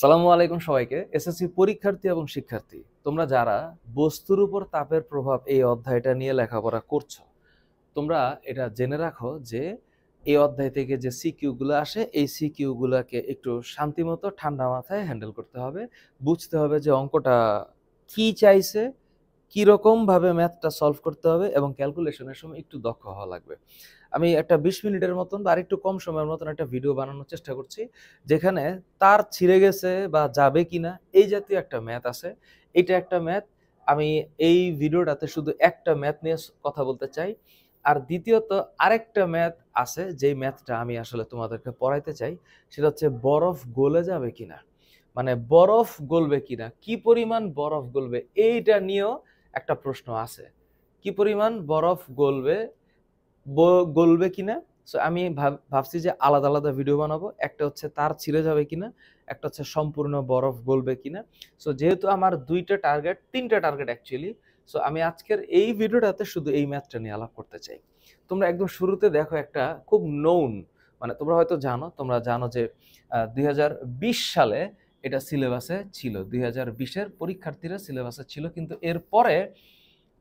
সালামু আলাইকুম সবাইকে। এসএসসি পরীক্ষার্থী এবং শিক্ষার্থী, তোমরা যারা বস্তুর উপর তাপের প্রভাব এই অধ্যায়টা নিয়ে লেখাপড়া করছ, তোমরা এটা জেনে রাখো যে এই অধ্যায় থেকে যে সিকিউগুলো আসে, এই সিকিউগুলোকে একটু শান্তিমতো ঠান্ডা মাথায় হ্যান্ডেল করতে হবে। বুঝতে হবে যে অঙ্কটা কি চাইছে কীরকম ভাবে ম্যাথটা সলভ করতে হবে এবং ক্যালকুলেশনের সময় একটু দক্ষ হওয়া লাগবে। আমি একটা বিশ মিনিটের মতন বা আরেকটু কম সময়ের মতন একটা ভিডিও বানানোর চেষ্টা করছি, যেখানে তার ছিঁড়ে গেছে বা যাবে কিনা, এই জাতীয় একটা ম্যাথ আছে। এটা একটা ম্যাথ আমি এই ভিডিওটাতে শুধু একটা ম্যাথ নিয়ে কথা বলতে চাই। আর দ্বিতীয়ত আরেকটা ম্যাথ আছে, যেই ম্যাথটা আমি আসলে তোমাদেরকে পড়াইতে চাই, সেটা হচ্ছে বরফ গলে যাবে কিনা। মানে বরফ গলবে কিনা, কি পরিমাণ বরফ গলবে, এইটা নিয়েও একটা প্রশ্ন আছে। কি পরিমাণ বরফ গলবে গলবে কিনা? সো আমি ভাব- ভাবছি যে আলাদা আলাদা ভিডিও বানাবো। একটা হচ্ছে তার ছিঁড়ে যাবে কিনা? একটা হচ্ছে সম্পূর্ণ বরফ গলবে কিনা? সো যেহেতু আমার দুইটা টার্গেট তিনটা টার্গেট অ্যাকচুয়ালি সো আমি আজকের এই ভিডিওটাতে শুধু এই ম্যাথটা নিয়ে আলাপ করতে চাই। তোমরা একদম শুরুতে দেখো একটা খুব নৌন মানে তোমরা হয়তো জানো, তোমরা জানো যে দুই হাজার বিশ সালে এটা সিলেবাসে ছিল। দুই হাজার বিশের পরীক্ষার্থীরা সিলেবাসে ছিল, কিন্তু এরপরে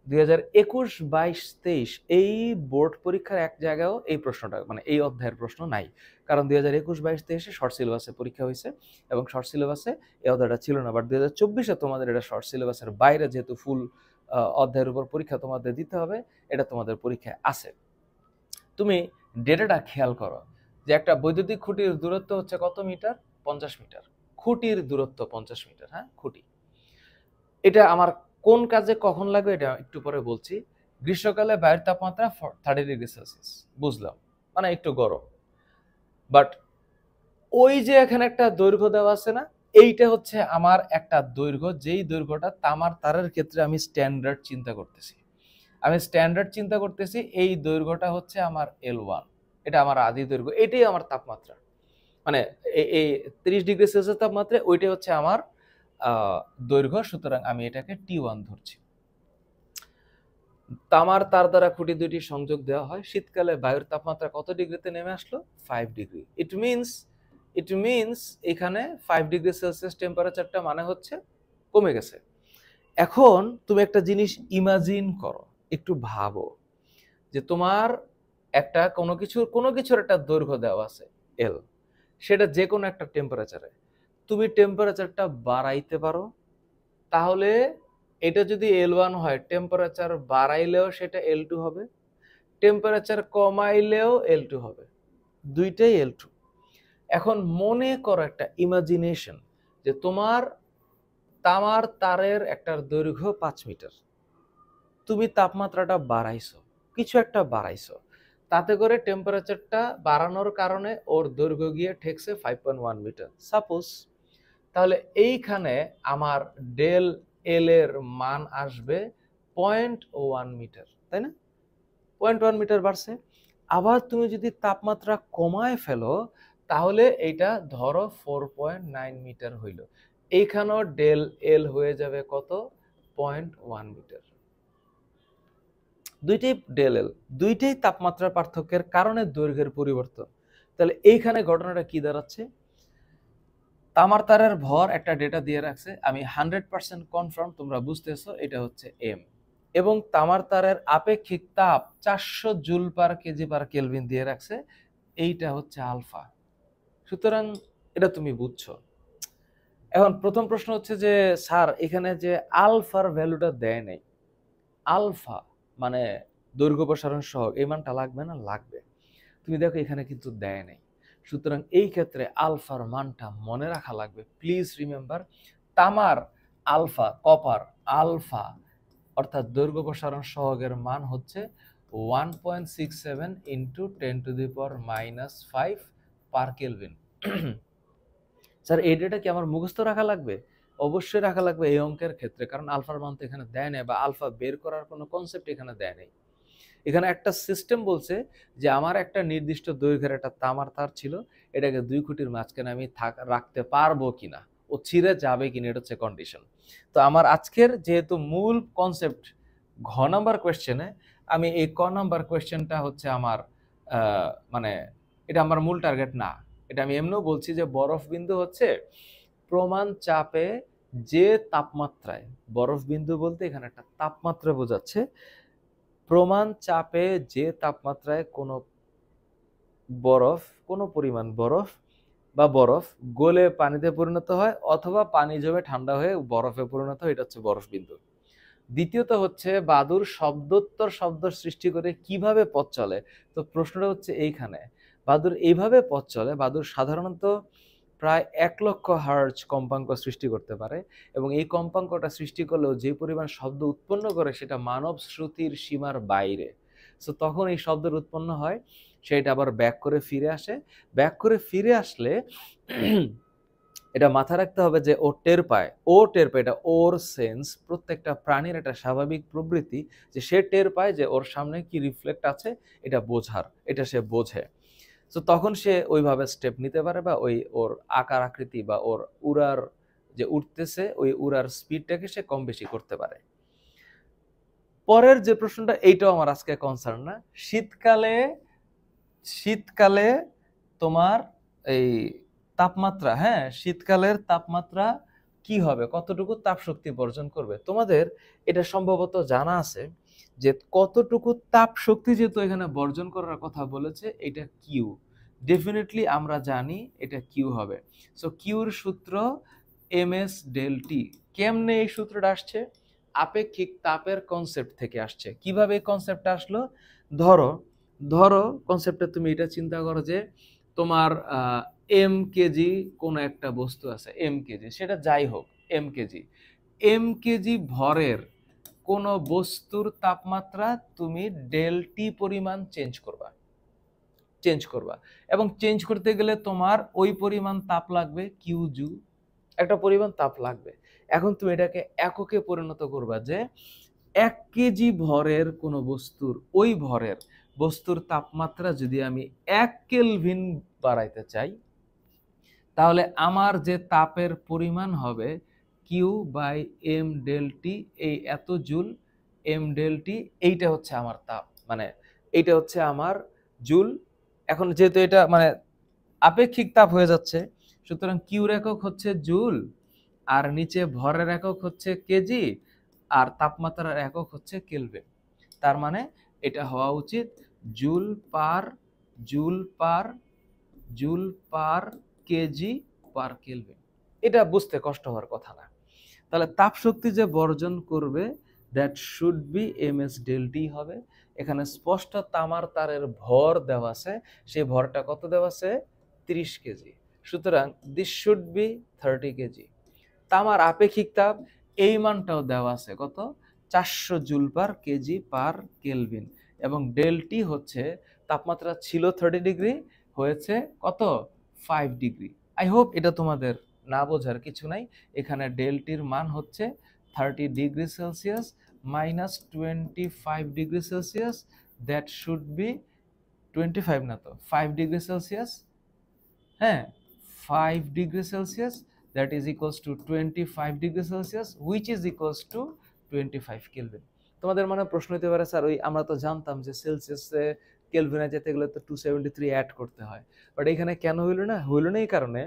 দুই হাজার একুশ বাইশ তেইশ এই বোর্ড পরীক্ষার এক জায়গায়ও এই প্রশ্নটা মানে এই অধ্যায়ের প্রশ্ন নাই। কারণ দুই হাজার একুশ বাইশ তেইশে শর্ট সিলেবাসে পরীক্ষা হয়েছে এবং শর্ট সিলেবাসে এই অধ্যায়টা ছিল না। বাট দুই হাজার চব্বিশে তোমাদের এটা শর্ট সিলেবাসের বাইরে যেহেতু ফুল অধ্যায়ের উপর পরীক্ষা তোমাদের দিতে হবে, এটা তোমাদের পরীক্ষায় আছে। তুমি ডেটাটা খেয়াল করো যে একটা বৈদ্যুতিক খুঁটির দূরত্ব হচ্ছে কত মিটার? পঞ্চাশ মিটার। খুঁটির দূরত্ব পঞ্চাশ মিটার হ্যাঁ? খুঁটি। এটা আমার কোন কাজে কখন লাগবে এটা একটু পরে বলছি। গ্রীষ্মকালে বায়ুর তাপমাত্রা থার্টি ডিগ্রি সেলসিয়াস বুঝলাম। মানে একটু গরম। বাট ওই যে এখানে একটা দৈর্ঘ্য দেওয়া আছে না, এইটা হচ্ছে আমার একটা দৈর্ঘ্য। যেই দৈর্ঘ্যটা তামার তারের ক্ষেত্রে আমি স্ট্যান্ডার্ড চিন্তা করতেছি। আমি স্ট্যান্ডার্ড চিন্তা করতেছি, এই দৈর্ঘ্যটা হচ্ছে আমার এল ওয়ান এটা আমার আদি দৈর্ঘ্য, এটাই আমার তাপমাত্রা। মানে এই- তিরিশ ডিগ্রি সেলসিয়াস তাপমাত্রা, ওইটাই হচ্ছে আমার দৈর্ঘ্য, সুতরাং আমি এটাকে টি ওয়ান ধরছি। তামার তার দ্বারা খুঁটি দুটি সংযোগ দেওয়া হয়। শীতকালে বায়ুর তাপমাত্রা কত ডিগ্রিতে নেমে আসলো? Five degree it means it means এখানে ফাইভ ডিগ্রি সেলসিয়াস টেম্পারেচারটা মানে হচ্ছে কমে গেছে। এখন তুমি একটা জিনিস ইমাজিন করো, একটু ভাবো যে তোমার একটা কোনো কিছুর কোনো কিছুর একটা দৈর্ঘ্য দেওয়া আছে এল সেটা যে কোনো একটা টেম্পারেচারে তুমি টেম্পারেচারটা বাড়াইতে পারো। তাহলে এটা যদি এল ওয়ান হয় টেম্পারেচার বাড়াইলেও সেটা এল টু হবে টেম্পারেচার কমাইলেও এল টু হবে। দুইটাই এল টু এখন মনে করো একটা ইমাজিনেশন যে তোমার তামার তারের একটা দৈর্ঘ্য পাঁচ মিটার। তুমি তাপমাত্রাটা বাড়াইছো, কিছু একটা বাড়াইছো। তাতে করে টেম্পারেচারটা বাড়ানোর কারণে ওর দৈর্ঘ্য গিয়ে ঠেকছে five point one meter suppose তাহলে এইখানে আমার ডেল এল এর মান আসবে পয়েন্ট ওয়ান মিটার তাই না? পয়েন্ট ওয়ান মিটার বাড়ছে। আবার তুমি যদি তাপমাত্রা কমায় ফেলো, তাহলে এইটা ধরো ফোর পয়েন্ট নাইন মিটার হইল। এইখানেও ডেল এল হয়ে যাবে কত? পয়েন্ট ওয়ান মিটার দুইটাই ডেল এল দুইটাই তাপমাত্রার পার্থক্যের কারণে দৈর্ঘ্যের পরিবর্তন। তাহলে এইখানে ঘটনাটা কি দাঁড়াচ্ছে? তামার তারের ভর একটা ডেটা দিয়ে রাখছে। আমি হান্ড্রেড পার্সেন্ট কনফার্ম তোমরা বুঝতেছো, এটা হচ্ছে এম এবং তামার তারের আপেক্ষিক তাপ চারশো joule per KG per kelvin দিয়ে রাখছে, এইটা হচ্ছে আলফা সুতরাং এটা তুমি বুঝছ। এখন প্রথম প্রশ্ন হচ্ছে যে, স্যার, এখানে যে আলফার ভ্যালুটা দেয় নাই আলফা মানে দৈর্ঘ্য প্রসারণ সহ, এই মানটা লাগবে না? লাগবে। তুমি দেখো, এখানে কিন্তু দেয় নাই। সুতরাং এই ক্ষেত্রে আলফার মানটা মনে রাখা লাগবে। প্লিজ রিমেম্বার তামার আলফা, কপার আলফা অর্থাৎ দৈর্ঘ্য প্রসারণ সহগের মান হচ্ছে one point six seven into ten to the power minus five per kelvin sir এই ডেটা কি আমার মুখস্থ রাখা লাগবে? অবশ্যই রাখা লাগবে এই অঙ্কের ক্ষেত্রে, কারণ আলফার মান তো এখানে দেয় নেই বা আলফা বের করার কোনো কনসেপ্ট এখানে দেয় নেই। এখানে একটা সিস্টেম বলছে যে আমার একটা নির্দিষ্ট দৈর্ঘ্যের একটা তামার তার ছিল, এটাকে দুই খুঁটির মাঝখানে আমি থাক, রাখতে পারব কিনা? ও ছিঁড়ে যাবে কিনা? এটা হচ্ছে কন্ডিশন তো আমার আজকের যেহেতু মূল কনসেপ্ট ঘ নাম্বার কোয়েশ্চেনে আমি এই ক নাম্বার কোয়েশ্চেনটা হচ্ছে আমার মানে এটা আমার মূল টার্গেট না। এটা আমি এমনিও বলছি যে বরফ বিন্দু হচ্ছে প্রমাণ চাপে যে তাপমাত্রায় বরফ বিন্দু বলতে এখানে একটা তাপমাত্রা বোঝাচ্ছে প্রমাণ চাপে যে তাপমাত্রায় কোনো বরফ, কোনো পরিমাণ বরফ বা বরফ গলে পানিতে পরিণত হয় অথবা পানি জমে ঠান্ডা হয়ে বরফে পরিণত হয়, এটা হচ্ছে বরফ বিন্দু দ্বিতীয়ত হচ্ছে বাদুর শব্দোত্তর শব্দ সৃষ্টি করে কীভাবে পথ চলে? তো প্রশ্নটা হচ্ছে এইখানে। বাদুর এইভাবে পথ চলে, বাদুর সাধারণত প্রায় এক লক্ষ হার্জ কম্পাঙ্ক সৃষ্টি করতে পারে এবং এই কম্পাঙ্কটা সৃষ্টি করলেও যে পরিমাণ শব্দ উৎপন্ন করে সেটা মানব শ্রুতির সীমার বাইরে। সো তখন এই শব্দের উৎপন্ন হয় সেটা আবার ব্যাক করে ফিরে আসে। ব্যাক করে ফিরে আসলে এটা মাথা রাখতে হবে যে ও টের পায়। ও টের পায়, এটা ওর সেন্স প্রত্যেকটা প্রাণীর একটা স্বাভাবিক প্রবৃত্তি যে সে টের পায় যে ওর সামনে কি রিফ্লেক্ট আছে, এটা বোঝার, এটা সে বোঝে। তো তখন সে ওইভাবে স্টেপ নিতে পারে বা ওই ওর আকার আকৃতি বা ওর উড়ার যে উঠতেছে, ওই উড়ার স্পিডটাকে সে কম বেশি করতে পারে। পরের যে প্রশ্নটা, এইটাও আমার আজকে কনসার্ন না। শীতকালে শীতকালে তোমার এই তাপমাত্রা হ্যাঁ শীতকালের তাপমাত্রা কি হবে? কতটুকু তাপশক্তি বর্জন করবে? তোমাদের এটা সম্ভবত জানা আছে। যে কতটুকু তাপ শক্তি যেহেতু এখানে বর্জন করার কথা বলেছে, এটা কিউ ডেফিনেটলি আমরা জানি এটা কিউ হবে। সো কিউর সূত্র এম এস ডেল টি কেমনে এই সূত্রটা আসছে? আপেক্ষিক তাপের কনসেপ্ট থেকে আসছে। কীভাবে এই কনসেপ্টটা আসলো? ধরো ধরো কনসেপ্টে তুমি এটা চিন্তা করো যে তোমার এম কেজি কোনো একটা বস্তু আছে এম কেজি সেটা যাই হোক এম কেজি এম কেজি ভরের কোনো বস্তুর তাপমাত্রা তুমি ডেল টি পরিমাণ চেঞ্জ করবা। চেঞ্জ করবা। এবং চেঞ্জ করতে গেলে তোমার ওই পরিমাণ তাপ লাগবে কিউ জু একটা পরিমাণ তাপ লাগবে। এখন তুমি এটাকে এককে পরিণত করবা যে এক কেজি ভরের কোনো বস্তুর, ওই ভরের বস্তুর তাপমাত্রা যদি আমি এক কেলভিন বাড়াইতে চাই, তাহলে আমার যে তাপের পরিমাণ হবে Q by M del T, এই এত জুল এম ডেল টি, এইটা হচ্ছে আমার তাপ মানে এইটা হচ্ছে আমার জুল। এখন যেহেতু এটা মানে আপেক্ষিক তাপ হয়ে যাচ্ছে, সুতরাং কিউর একক হচ্ছে জুল, আর নিচে ভরের একক হচ্ছে কেজি, আর তাপমাত্রার একক হচ্ছে কেলভিন। তার মানে এটা হওয়া উচিত joule per joule per joule per KG per kelvin. এটা বুঝতে কষ্ট হওয়ার কথা না। তাহলে তাপ শক্তি যে বর্জন করবে that should be M S del T হবে। এখানে স্পষ্ট তামার তারের ভর দেওয়া আছে, সেই ভরটা কত দেওয়া আছে? তিরিশ কেজি। সুতরাং this should be thirty KG. তামার আপেক্ষিক তাপ, এই মানটাও দেওয়া আছে কত? চারশো joule per KG per kelvin. এবং ডেলটি হচ্ছে, তাপমাত্রা ছিল থার্টি ডিগ্রি হয়েছে কত? ফাইভ ডিগ্রি আই হোপ এটা তোমাদের না বোঝার কিছু নাই। এখানে ডেলটির মান হচ্ছে thirty degree celsius minus twenty five degree celsius. That should be twenty five না তো, ফাইভ ডিগ্রি সেলসিয়াস। হ্যাঁ five degree celsius that is equals to twenty five degree celsius which is equals to twenty five kelvin তোমাদের মনে প্রশ্ন হতে পারে, sir, ওই আমরা তো জানতাম যে সেলসিয়াসে কেলভিনে যেতে গেলে তো টু সেভেন্টি থ্রি অ্যাড করতে হয়। বাট এখানে কেন হইল না? হইল না এই কারণে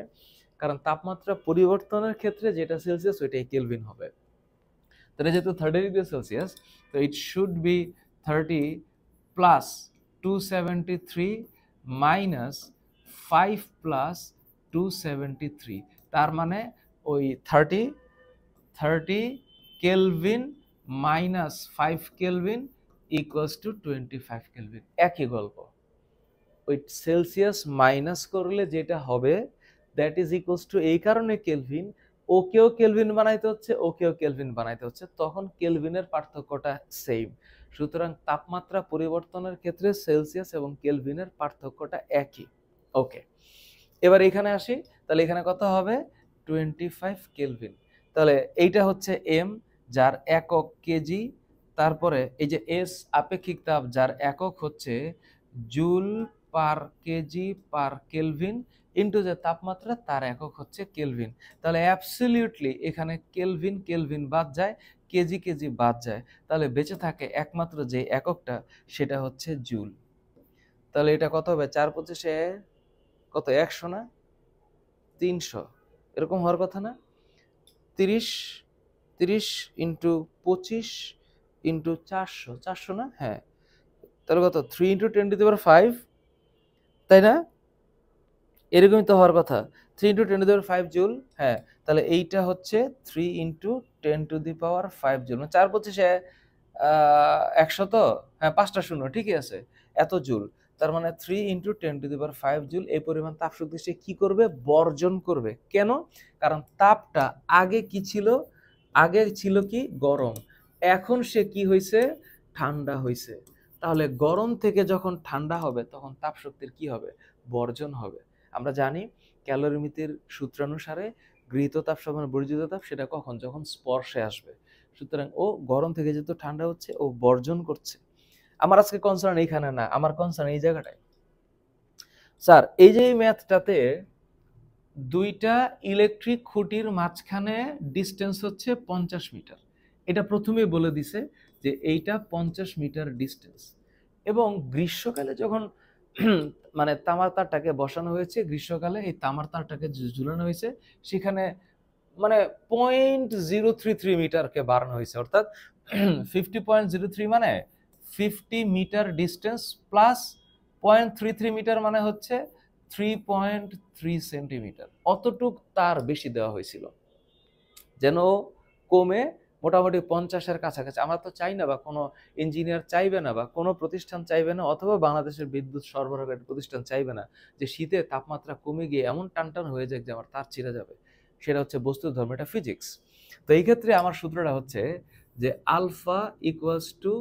কারণ তাপমাত্রা পরিবর্তনের ক্ষেত্রে যেটা সেলসিয়াস ওইটাই কেলভিন হবে। তাহলে যেহেতু থার্টি ডিগ্রি সেলসিয়াস তো it should be thirty plus two seventy three minus five plus two seventy three তার মানে ওই thirty thirty kelvin minus five kelvin equals to twenty five kelvin একই গল্প। ওই সেলসিয়াস মাইনাস করলে যেটা হবে দ্যাট ইজ ইকুয়ালস টু এই কারণে কেলভিন ওকেও কেলভিন বানাইতে হচ্ছে, ওকেও কেলভিন বানাইতে হচ্ছে, তখন কেলভিনের পার্থক্যটা সেম সুতরাং তাপমাত্রা পরিবর্তনের ক্ষেত্রে সেলসিয়াস এবং কেলভিনের পার্থক্যটা একই। ওকে এবার এখানে আসি, তাহলে এখানে কত হবে? টোয়েন্টি ফাইভ কেলভিন তাহলে এইটা হচ্ছে এম যার একক কেজি তারপরে এই যে এস আপেক্ষিক তাপ, যার একক হচ্ছে joule per KG per kelvin into যে তাপমাত্রা তার একক হচ্ছে কেলভিন তাহলে অ্যাবসলিউটলি এখানে কেলভিন কেলভিন বাদ যায় কেজি কেজি বাদ যায়। তাহলে বেঁচে থাকে একমাত্র যে এককটা, সেটা হচ্ছে জুল। তাহলে এটা কত হবে? চার পঁচিশে কত? একশো না? তিনশো। এরকম হওয়ার কথা না? তিরিশ তিরিশ ইন্টু পঁচিশ ইন্টু চারশো। চারশো না? হ্যাঁ। তাহলে কত? Three into ten to the power five তাই না? এরকমই তো হওয়ার কথা। Three into ten to the power five joule হ্যাঁ তাহলে এইটা হচ্ছে three into ten to the power five joule মানে চার পঁচিশে একশো তো? হ্যাঁ পাঁচটা শূন্য, ঠিকই আছে, এত জুল তার মানে three into ten to the power five joule এই পরিমাণ তাপ শক্তি সে কী করবে? বর্জন করবে। কেন? কারণ তাপটা আগে কি ছিল? আগে ছিল কি? গরম। এখন সে কি হয়েছে ঠান্ডা হয়েছে তাহলে গরম থেকে যখন ঠান্ডা হবে, তখন তাপ শক্তির কি হবে? বর্জন হবে। আমরা জানি ক্যালোরিমিতির সূত্রানুসারে গৃহীত তাপ সমান বর্জিত তাপ সেটা কখন? যখন স্পর্শে আসবে। সুতরাং ও গরম থেকে যেহেতু ঠান্ডা হচ্ছে, ও বর্জন করছে। আমার আজকে কনসার্ন এইখানে না, আমার কনসার্ন এই জায়গাটায়। স্যার, এই যে ম্যাথটাতে দুইটা ইলেকট্রিক খুঁটির মাঝখানে ডিস্টেন্স হচ্ছে পঞ্চাশ মিটার। এটা প্রথমে বলে দিছে যে এইটা পঞ্চাশ মিটার ডিস্টেন্স এবং গ্রীষ্মকালে যখন মানে তামার তারটাকে বসানো হয়েছে, গ্রীষ্মকালে এই তামার তারটাকে ঝুলানো হয়েছে। সেখানে মানে পয়েন্ট জিরো থ্রি থ্রি মিটারকে বাড়ানো হয়েছে, অর্থাৎ ফিফটি পয়েন্ট জিরো থ্রি মানে fifty metre distance plus point three three metre মানে হচ্ছে থ্রি পয়েন্ট থ্রি সেন্টিমিটার অতটুক তার বেশি দেওয়া হয়েছিল। যেন কমে মোটামুটি পঞ্চাশের কাছাকাছি। আমরা তো চাই না বা কোনো ইঞ্জিনিয়ার চাইবে না বা কোনো প্রতিষ্ঠান চাইবে না অথবা বাংলাদেশের বিদ্যুৎ সরবরাহের প্রতিষ্ঠান চাইবে না যে শীতে তাপমাত্রা কমে গিয়ে এমন টানটান হয়ে যাক যে আমার তার ছিঁড়ে যাবে। সেটা হচ্ছে বস্তু ধর্ম, এটা ফিজিক্স তো এই ক্ষেত্রে আমার সূত্রটা হচ্ছে যে আলফা ইকুয়ালস টু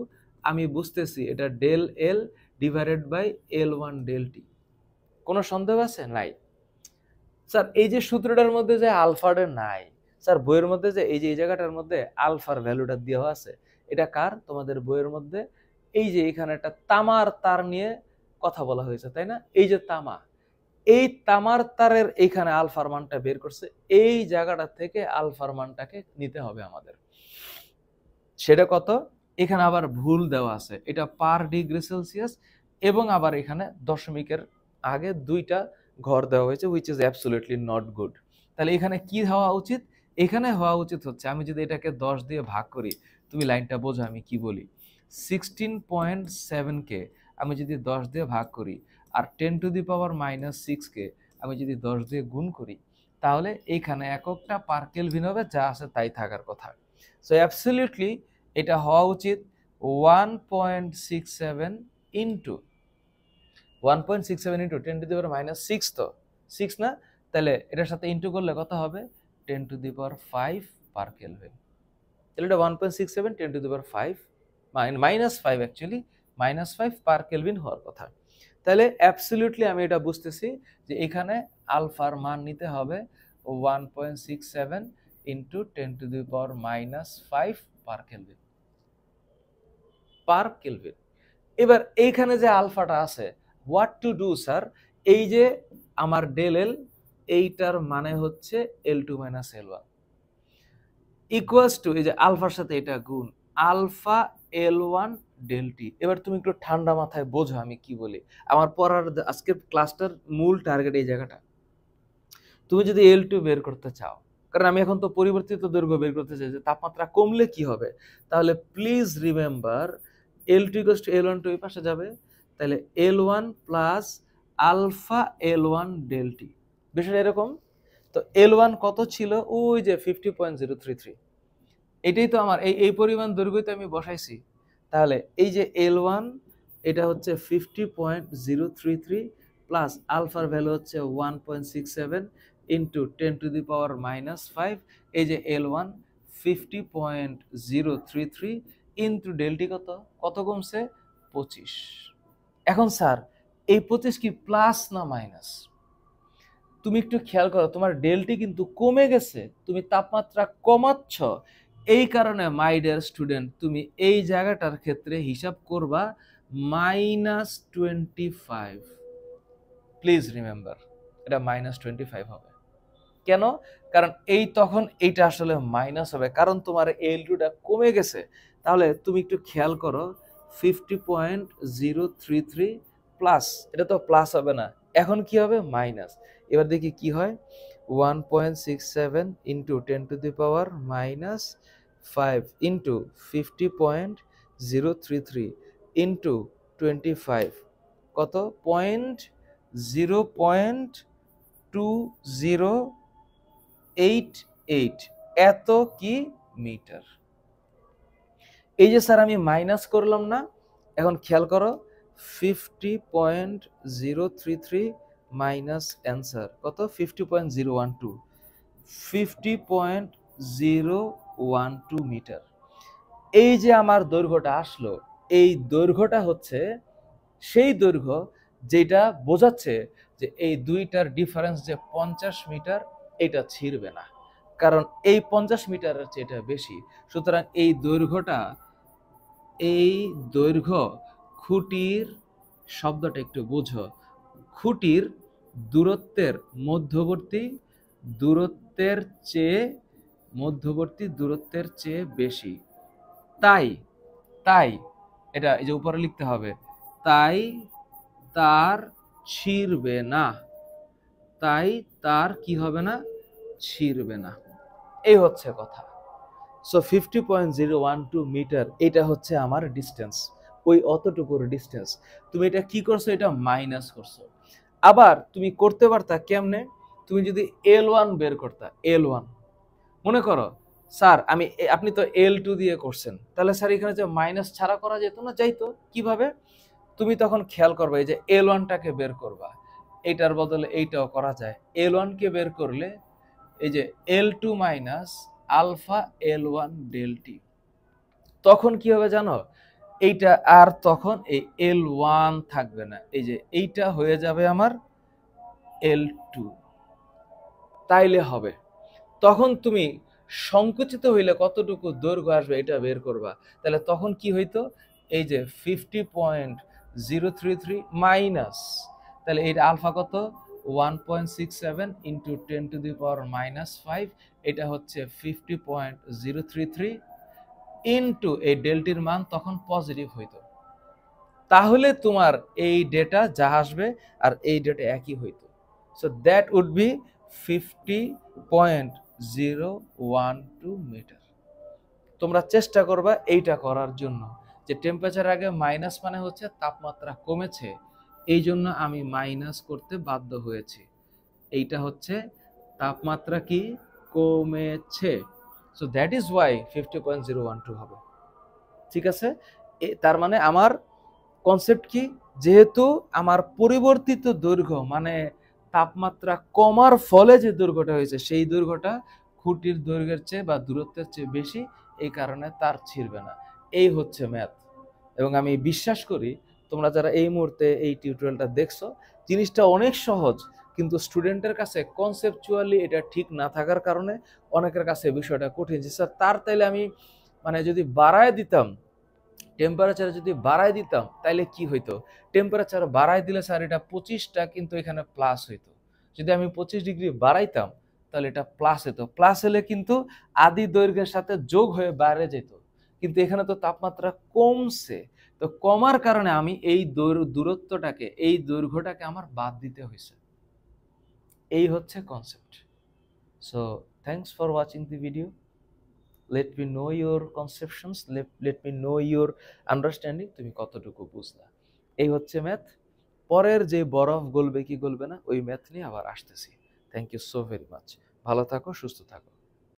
আমি বুঝতেছি এটা del L divided by L one del T কোনো সন্দেহ আছে? নাই। স্যার, এই যে সূত্রটার মধ্যে যে আলফাটা নাই স্যার, বইয়ের মধ্যে যে এই যে, এই জায়গাটার মধ্যে আলফার ভ্যালুটা দেওয়া আছে, এটা কার? তোমাদের বইয়ের মধ্যে এই যে, এখানে একটা তামার তার নিয়ে কথা বলা হয়েছে, তাই না? এই যে তামা, এই তামার তারের এইখানে আলফার মানটা বের করছে, এই জায়গাটা থেকে আলফার মানটাকে নিতে হবে আমাদের। সেটা কত? এখানে আবার ভুল দেওয়া আছে, এটা পার ডিগ্রি সেলসিয়াস এবং আবার এখানে দশমিকের আগে দুইটা ঘর দেওয়া হয়েছে which is absolutely not good তাহলে এখানে কি হওয়া উচিত? এখানে হওয়া উচিত হচ্ছে, আমি যদি এটাকে দশ দিয়ে ভাগ করি, তুমি লাইনটা বোঝো আমি কি বলি। সিক্সটিন পয়েন্ট সেভেনকে আমি যদি দশ দিয়ে ভাগ করি আর ten to the power minus সিক্সকে আমি যদি দশ দিয়ে গুণ করি, তাহলে এইখানে এককটা পার কেলভিন হবে যা আছে তাই থাকার কথা। সো অ্যাবসলিউটলি এটা হওয়া উচিত one point six seven into one point six seven into ten to the power minus six তো সিক্স না? তাহলে এটার সাথে ইন্টু করলে কত হবে? Ten to the power five per kelvin তাহলে এটা one point six seven ten to the power five minus five actually minus five per kelvin হওয়ার কথা। তাহলে অ্যাবসলিউটলি আমি এটা বুঝতেছি যে এখানে আলফার মান নিতে হবে one point six seven into ten to the power minus five per kelvin per kelvin এবার এইখানে যে আলফাটা আছে হোয়াট টু ডু স্যার এই যে আমার ডেল এল এইটার মানে হচ্ছে L two minus L one equals to এই যে আলফার সাথে এটা গুণ, আলফা এল ওয়ান ডেলটি এবার তুমি একটু ঠান্ডা মাথায় বোঝো আমি কি বলি। আমার পড়ার আজকের ক্লাসটার মূল টার্গেট এই জায়গাটা। তুমি যদি এল টু বের করতে চাও, কারণ আমি এখন তো পরিবর্তিত দৈর্ঘ্য বের করতে চাই, যে তাপমাত্রা কমলে কি হবে? তাহলে please remember L two equals to L one two এই পাশে যাবে। তাহলে L one plus alpha L one del T বিষয়টা এরকম। তো এল ওয়ান কত ছিল? ওই যে fifty point zero three three এটাই তো আমার, এই এই পরিমাণ দৈর্ঘ্যতে আমি বসাইছি। তাহলে এই যে এল ওয়ান এটা হচ্ছে fifty point zero three three plus আলফার ভ্যালু হচ্ছে one point six seven into ten to the power minus five এই যে L one fifty point zero three three into del T কত? কত কমছে? পঁচিশ। এখন স্যার, এই পঁচিশ কি প্লাস না মাইনাস তুমি একটু খেয়াল করো, তোমার ডেলটি কিন্তু কমে গেছে, তুমি তাপমাত্রা কমাচ্ছ। এই কারণে মাই ডিয়ার স্টুডেন্ট তুমি এই জায়গাটার ক্ষেত্রে হিসাব করবা minus twenty five please remember এটা মাইনাস টোয়েন্টি ফাইভ হবে। কেন? কারণ এই তখন এইটা আসলে মাইনাস হবে। কারণ তোমার এল টুটা কমে গেছে। তাহলে তুমি একটু খেয়াল করো fifty point zero three three plus এটা তো প্লাস হবে না। এখন কি হবে? মাইনাস। এবার দেখি কি হয়? One point six seven into ten to the power minus five into fifty point zero three three into twenty five. কত? Point zero point two zero eight eight. এত কি মিটার? এই যে স্যার আমি মাইনাস করলাম না, এখন খেয়াল করো fifty point zero three three minus answer কত? Fifty point zero one two fifty point zero one two metre এই যে আমার দৈর্ঘ্যটা আসলো, এই দৈর্ঘ্যটা হচ্ছে, সেই দৈর্ঘ্য যেটা বোঝাচ্ছে যে এই দুইটার ডিফারেন্স যে পঞ্চাশ মিটার এটা ছিঁড়বে না। কারণ এই পঞ্চাশ মিটারের চেয়ে এটা বেশি। সুতরাং এই দৈর্ঘ্যটা, এই দৈর্ঘ্য খুঁটির শব্দটা একটু বুঝো। খুঁটির দূরত্বের মধ্যবর্তী, দূরত্বের চেয়ে মধ্যবর্তী, দূরত্বের চেয়ে বেশি। তাই তাই, এটা এই যে উপরে লিখতে হবে। তাই তার ছিঁড়বে না। তাই তার কি হবে না? ছিঁড়বে না। এই হচ্ছে কথা। So fifty point zero one two metre এটা হচ্ছে আমার ডিস্টেন্স ওই অতটুকুর ডিস্টেন্স তুমি এটা কি করছ? এটা মাইনাস করছ। আবার তুমি করতে পারতা কেমনে? তুমি যদি এল ওয়ান বের করতা এল ওয়ান মনে করো, স্যার, আমি আপনি তো এল টু দিয়ে করছেন। তাহলে স্যার, এখানে যে মাইনাস ছাড়া করা যেত না, যাইতো। কীভাবে? তুমি তখন খেয়াল করবে, এই যে এল ওয়ানটাকে বের করবা। এইটার বদলে এইটাও করা যায়। এল ওয়ানকে বের করলে, এই যে L two minus alpha L one del T তখন কি হবে জানো? এইটা আর তখন এই এল ওয়ান থাকবে না। এই যে এইটা হয়ে যাবে আমার এল টু তাইলে হবে। তখন তুমি সংকুচিত হইলে কতটুকু দৈর্ঘ্য আসবে এটা বের করবা। তাহলে তখন কি হইতো? এই যে fifty point zero three three minus তাহলে এইটা আলফা কত? One point six seven into ten to the power minus five এটা হচ্ছে fifty point zero three three into এই ডেলটির মান তখন পজিটিভ হইতো। তাহলে তোমার এই ডেটা যা আসবে আর এই ডেটা একই হইতো। So that would be fifty point zero one two metre তোমরা চেষ্টা করবা এইটা করার জন্য যে টেম্পারেচার আগে মাইনাস মানে হচ্ছে তাপমাত্রা কমেছে এই জন্য আমি মাইনাস করতে বাধ্য হয়েছি। এইটা হচ্ছে তাপমাত্রা কি? কমেছে। So that is why fifty point zero one two হবে। ঠিক আছে? তার মানে আমার কনসেপ্ট কি? যেহেতু আমার পরিবর্তিত দৈর্ঘ্য মানে তাপমাত্রা কমার ফলে যে দৈর্ঘ্যটা হয়েছে, সেই দৈর্ঘ্যটা খুঁটির দৈর্ঘ্যের চেয়ে বা দূরত্বের চেয়ে বেশি, এই কারণে তার ছিঁড়বে না। এই হচ্ছে ম্যাথ এবং আমি বিশ্বাস করি, তোমরা যারা এই মুহূর্তে এই টিউটোরিয়ালটা দেখছ, জিনিসটা অনেক সহজ। কিন্তু স্টুডেন্টের কাছে কনসেপচুয়ালি এটা ঠিক না থাকার কারণে অনেকের কাছে বিষয়টা কঠিন। যে স্যার, তার তাইলে আমি মানে যদি বাড়ায় দিতাম টেম্পারেচার যদি বাড়ায় দিতাম, তাইলে কি হইতো? টেম্পারেচার বাড়ায় দিলে স্যার এটা পঁচিশটা কিন্তু এখানে প্লাস হইতো। যদি আমি পঁচিশ ডিগ্রি বাড়াইতাম তাহলে এটা প্লাস হতো প্লাস হলে কিন্তু আদি দৈর্ঘ্যের সাথে যোগ হয়ে বাইরে যেত। কিন্তু এখানে তো তাপমাত্রা কমছে। তো কমার কারণে আমি এই দূরত্বটাকে, এই দৈর্ঘ্যটাকে আমার বাদ দিতে হয়েছে এই হচ্ছে concept so thanks for watching the video let me know your conceptions let me know your understanding তুমি কতটুকু বুঝলা? এই হচ্ছে ম্যাথ পরের যে বরফ গলবে কি গলবে না, ওই ম্যাথ নিয়ে আবার আসতেছি। Thank you so very much ভালো থাকো, সুস্থ থাকো।